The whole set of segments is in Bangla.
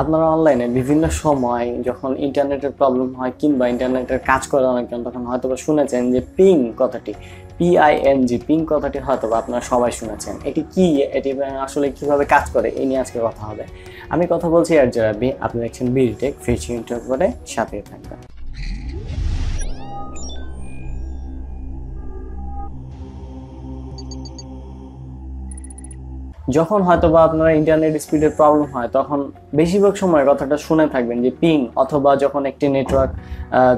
আপনারা অনলাইনে বিভিন্ন সময় যখন ইন্টারনেটের প্রবলেম হয় কিংবা ইন্টারনেটের কাজ করে অনেকজন, তখন হয়তো শুনেছেন যে পিং কথাটি পিআইএনজি পিং কথাটি হয়তো আপনারা সবাই শুনেছেন। এটি কি? এটি আসলে কীভাবে কাজ করে? এই নিয়ে আজকে কথা হবে। আমি কথা বলছি আর যারা আপনি দেখছেন বিরিটেক ফিচিং ইন্টার করে সাথে থাকবেন। যখন হয়তো বা আপনার ইন্টারনেট স্পিডের প্রবলেম হয়, তখন বেশিরভাগ সময় কথাটা শুনে থাকবেন যে পিং অথবা যখন একটি নেটওয়ার্ক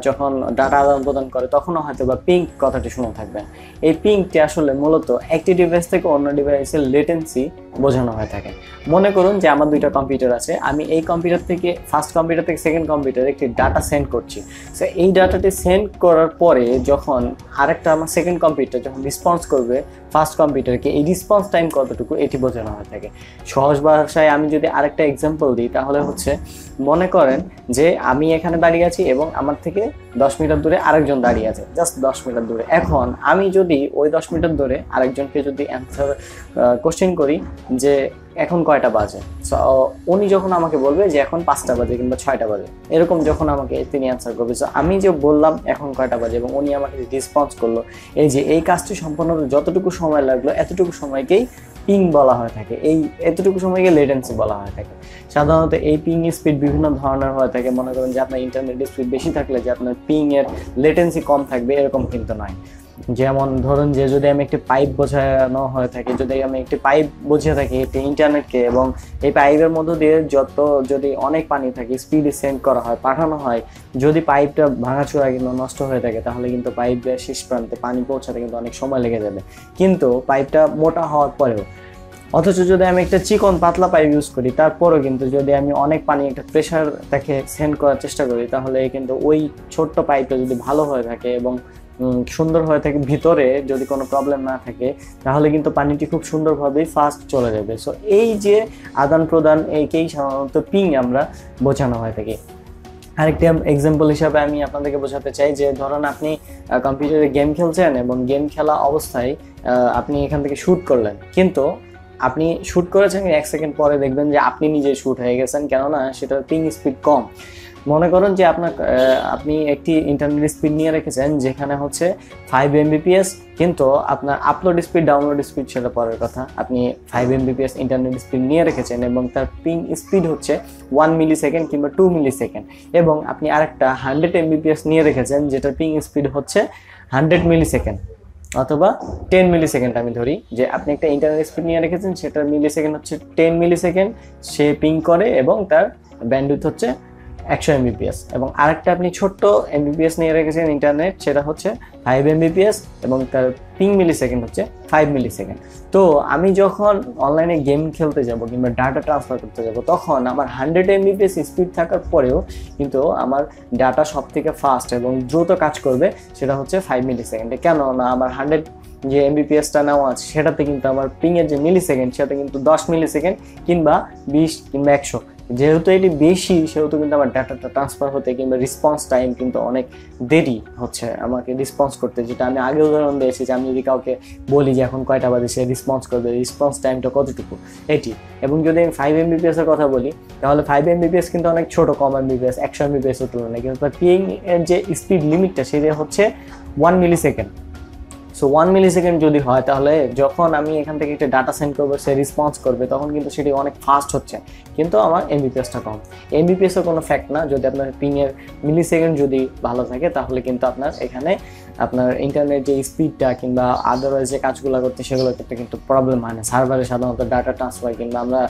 যখন ডাটা আদান প্রদান করে, তখনও হয়তো বা পিং কথাটি শুনে থাকবেন। এই পিংটি আসলে মূলত একটি ডিভাইস থেকে অন্য ডিভাইসের লেটেন্সি বোঝানো হয়ে থাকে। মনে করুন যে আমার দুইটা কম্পিউটার আছে, আমি এই কম্পিউটার থেকে ফার্স্ট কম্পিউটার থেকে সেকেন্ড কম্পিউটারে একটি ডাটা সেন্ড করছি। সো এই ডাটাটি সেন্ড করার পরে যখন আরেকটা আমার সেকেন্ড কম্পিউটার যখন রেসপন্স করবে ফার্স্ট কম্পিউটারকে এই রেসপন্স টাইম কতটুকু, এটি বোঝানো হয়ে থাকে। সহজ ভাষায় আমি যদি আরেকটা এক্সাম্পল দিই, তাহলে হচ্ছে মনে করেন যে আমি এখানে দাঁড়িয়ে আছি এবং আমার থেকে দশ মিটার দূরে আরেকজন দাঁড়িয়ে আছে জাস্ট দশ মিটার দূরে। এখন আমি যদি ওই দশ মিটার দূরে আরেকজনকে যদি অ্যান্সার কোশ্চেন করি যে এখন কয়টা বাজে? উনি যখন আমাকে বলবে যে এখন পাঁচটা বাজে কিংবা ছয়টা বাজে, এরকম যখন আমাকে তিনি অ্যান্সার করবে। সো আমি যে বললাম এখন কয়টা বাজে এবং উনি আমাকে রেসপন্স করল, এই যে এই কাজটি সম্পন্ন যতটুকু সময় লাগল, এতটুকু সময়কেই পিং বলা হয়ে থাকে। এই এতটুকু সময়কে লেটেন্সি বলা হয়ে থাকে। সাধারণত এই পিং স্পিড বিভিন্ন ধরনের হয়ে থাকে। মনে করেন যে আপনার ইন্টারনেট স্পিড বেশি থাকলে যে আপনার পিং এর লেটেন্সি কম থাকবে, এরকম কিন্তু নয়। যেমন ধরুন যে যদি আমি একটি পাইপ বোঝানো হয়ে থাকে, যদি আমি একটি পাইপ বুঝিয়ে থাকি একটি ইন্টারনেটকে এবং এই পাইপের মধ্য দিয়ে যত যদি অনেক পানি থাকে স্পিডে সেন্ড করা হয়, পাঠানো হয়, যদি পাইপটা ভাঙাচোরা কিন্তু নষ্ট হয়ে থাকে, তাহলে কিন্তু পাইপের শেষ প্রান্তে পানি পৌঁছাতে কিন্তু অনেক সময় লেগে যাবে। কিন্তু পাইপটা মোটা হওয়ার পরেও, অথচ যদি আমি একটা চিকন পাতলা পাইপ ইউজ করি, তারপরও কিন্তু যদি আমি অনেক পানি একটা প্রেশার তাকে সেন্ড করার চেষ্টা করি, তাহলে কিন্তু ওই ছোট্ট পাইপটা যদি ভালো হয়ে থাকে এবং সুন্দর হয়ে থাকে, ভিতরে যদি কোনো প্রবলেম না থাকে, তাহলে কিন্তু পানিটি খুব সুন্দরভাবেই ফাস্ট চলে যাবে। সো এই যে আদান প্রদান, এইকেই সাধারণত পিং আমরা বোঝানো হয়ে থাকে। আরেকটি এক্সাম্পল হিসাবে আমি আপনাদেরকে বোঝাতে চাই যে, ধরুন আপনি কম্পিউটারে গেম খেলছেন এবং গেম খেলা অবস্থায় আপনি এখান থেকে শ্যুট করলেন। কিন্তু আপনি শ্যুট করেছেন, এক সেকেন্ড পরে দেখবেন যে আপনি নিজে শ্যুট হয়ে গেছেন, কেননা সেটার পিং স্পিড কম। মনে করুন যে আপনার আপনি একটি ইন্টারনেট স্পিড নিয়ে রেখেছেন যেখানে হচ্ছে ফাইভ এমবিপিএস কিন্তু আপনার আপলোড স্পিড ডাউনলোড স্পিড সেটা পরের কথা। আপনি ফাইভ এমবিপিএস ইন্টারনেট স্পিড নিয়ে রেখেছেন এবং তার পিং স্পিড হচ্ছে ওয়ান মিলি সেকেন্ড কিংবা টু মিলি সেকেন্ড এবং আপনি আরেকটা হান্ড্রেড এমবিপিএস নিয়ে রেখেছেন যেটার পিং স্পিড হচ্ছে হান্ড্রেড মিলি সেকেন্ড অথবা টেন মিলি সেকেন্ড আমি ধরি। যে আপনি একটা ইন্টারনেট স্পিড নিয়ে রেখেছেন, সেটার মিলি সেকেন্ড হচ্ছে টেন মিলি সেকেন্ড সে পিং করে এবং তার ব্যান্ডউইথ হচ্ছে একশো এমবিপিএস এবং আরেকটা আপনি ছোট্ট এমবিপিএস নিয়ে রেখেছেন ইন্টারনেট সেটা হচ্ছে ফাইভ এমবিপিএস এবং তার তিন মিলি সেকেন্ড হচ্ছে ফাইভ মিলি সেকেন্ড তো আমি যখন অনলাইনে গেম খেলতে যাব কিংবা ডাটা ট্রান্সফার করতে যাব, তখন আমার হান্ড্রেড এমবিপিএস স্পিড থাকার পরেও কিন্তু আমার ডাটা সব থেকে ফাস্ট এবং দ্রুত কাজ করবে, সেটা হচ্ছে ফাইভ মিলি সেকেন্ডে কেন না, আমার হান্ড্রেড যে এমবিপিএসটা নেওয়া আছে, সেটাতে কিন্তু আমার পিংয়ের যে মিলি সেকেন্ড সেটা কিন্তু দশ মিলি সেকেন্ড কিংবা বিশ কিংবা একশো। যেহেতু এটি বেশি, সেহেতু কিন্তু আমার ডাটাটা ট্রান্সফার হতে কিংবা রেসপন্স টাইম কিন্তু অনেক দেরি হচ্ছে আমাকে রেসপন্স করতে। যেটা আমি আগে উদাহরণ দিয়েছি যে আমি যদি কাউকে বলি যে এখন কয়টা বাজে, সে রেসপন্স করবে। রেসপন্স টাইমটা কতটুকু? এটি। এবং যদি আমি ফাইভ এমবিপিএস এর কথা বলি, তাহলে ফাইভ এমবিপিএস কিন্তু অনেক ছোট, কম এমবিপিএস একশো এমবিপিএস এর তুলনায়। কিন্তু পিং এর যে স্পিড লিমিটটা সেটা হচ্ছে one millisecond so one millisecond যদি হয়, তাহলে যখন আমি এখান থেকে একটা ডাটা সেন্ড করব, সে রেসপন্স করবে, তখন কিন্তু সেটি অনেক ফাস্ট হচ্ছে। কিন্তু আমার এমবিপিএসটা কম। এমবিপিএসের কোনো ফ্যাক্ট না, যদি আপনার পিনের মিলি সেকেন্ড যদি ভালো থাকে, তাহলে কিন্তু আপনার এখানে আপনার ইন্টারনেট যে স্পিডটা কিংবা আদারওয়াইজ যে কাজগুলো করতে সেগুলো করতে কিন্তু প্রবলেম হয় না। সার্ভারে সাধারণত ডাটা ট্রান্সফার কিংবা আমরা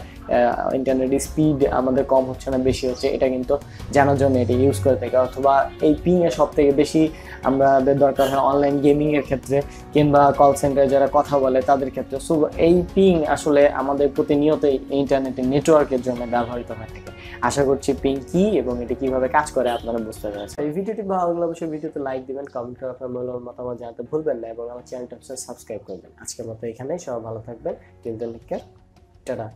ইন্টারনেট স্পিড আমাদের কম হচ্ছে না, বেশি হচ্ছে, এটা কিন্তু জানার জন্য এটি ইউজ করে থাকি। অথবা এই পিংয়ে সব থেকে বেশি আমাদের দরকার হয় অনলাইন গেমিংয়ের ক্ষেত্রে, কিংবা কল সেন্টারে যারা কথা বলে, তাদের ক্ষেত্রে। সো এই পিং আসলে আমাদের প্রতিনিয়ত ইন্টারনেটের নেটওয়ার্কের জন্য ব্যবহৃত হয়ে থাকে। আশা করছি পিং কি এবং এটি কীভাবে কাজ করে আপনারা বুঝতে পেরেছেন। এই ভিডিওটি ভালো লাগলে অবশ্যই ভিডিওতে লাইক দিবেন কমেন্ট করে আপনার মূল্যবান মতামত জানাতে ভুলবেন না এবং আমার চ্যানেলটা সাবস্ক্রাইব করবেন আজকের মতো এখানেই, সবাই ভালো থাকবেন। Till then tata.